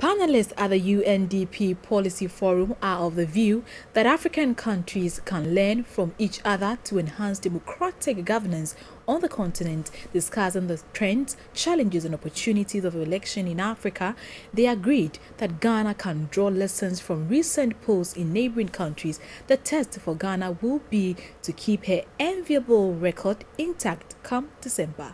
Panelists at the UNDP Policy Forum are of the view that African countries can learn from each other to enhance democratic governance on the continent. Discussing the trends, challenges and opportunities of election in Africa, they agreed that Ghana can draw lessons from recent polls in neighboring countries. The test for Ghana will be to keep her enviable record intact come December.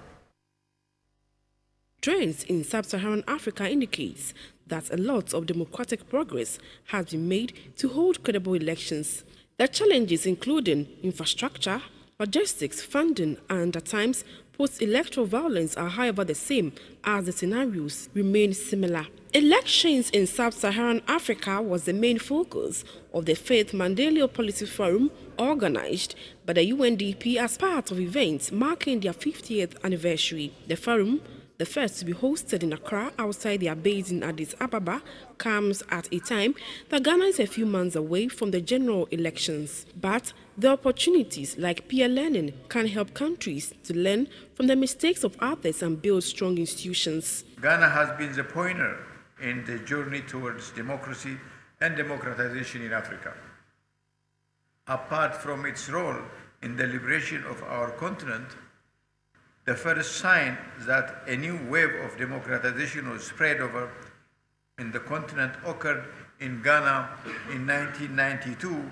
Trends in sub-Saharan Africa indicates that a lot of democratic progress has been made to hold credible elections. The challenges including infrastructure, logistics, funding and at times post-electoral violence are however the same as the scenarios remain similar. Elections in sub-Saharan Africa was the main focus of the Faith Mandela Policy Forum organized by the UNDP as part of events marking their 50th anniversary. The forum the first to be hosted in Accra outside their base in Addis Ababa comes at a time that Ghana is a few months away from the general elections. But the opportunities like peer learning can help countries to learn from the mistakes of others and build strong institutions. Ghana has been the pointer in the journey towards democracy and democratization in Africa. Apart from its role in the liberation of our continent, the first sign that a new wave of democratization was spread over in the continent occurred in Ghana in 1992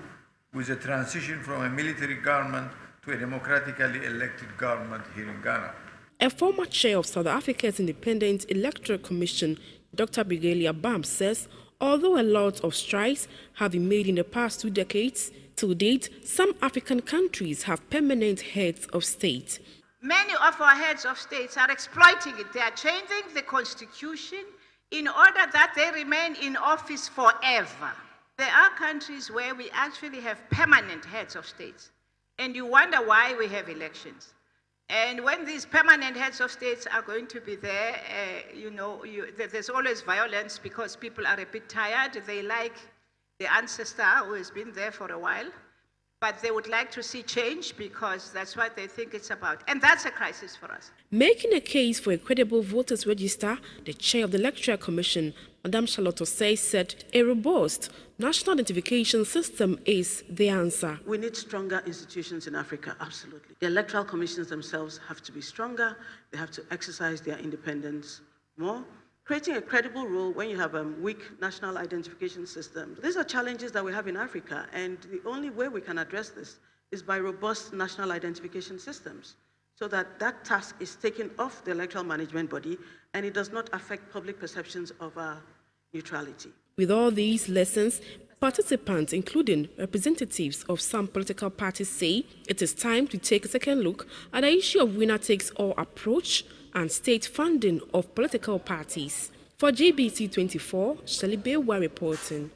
with the transition from a military government to a democratically elected government here in Ghana. A former chair of South Africa's Independent Electoral Commission, Dr. Brigalia Bam, says although a lot of strides have been made in the past two decades, to date, some African countries have permanent heads of state. Many of our heads of states are exploiting it. They are changing the constitution in order that they remain in office forever. There are countries where we actually have permanent heads of states, and you wonder why we have elections. And when these permanent heads of states are going to be there, uh, you know, you, there's always violence because people are a bit tired. They like the ancestor who has been there for a while but they would like to see change because that's what they think it's about. And that's a crisis for us. Making a case for a credible voters register, the chair of the Electoral Commission, Madame Charlotte Osei, said a robust national identification system is the answer. We need stronger institutions in Africa, absolutely. The electoral commissions themselves have to be stronger, they have to exercise their independence more creating a credible roll when you have a weak national identification system. These are challenges that we have in Africa, and the only way we can address this is by robust national identification systems so that that task is taken off the electoral management body and it does not affect public perceptions of our neutrality. With all these lessons, participants, including representatives of some political parties, say it is time to take a second look at the issue of winner takes all approach and state funding of political parties. For GBC 24, Shelley Bewa reporting.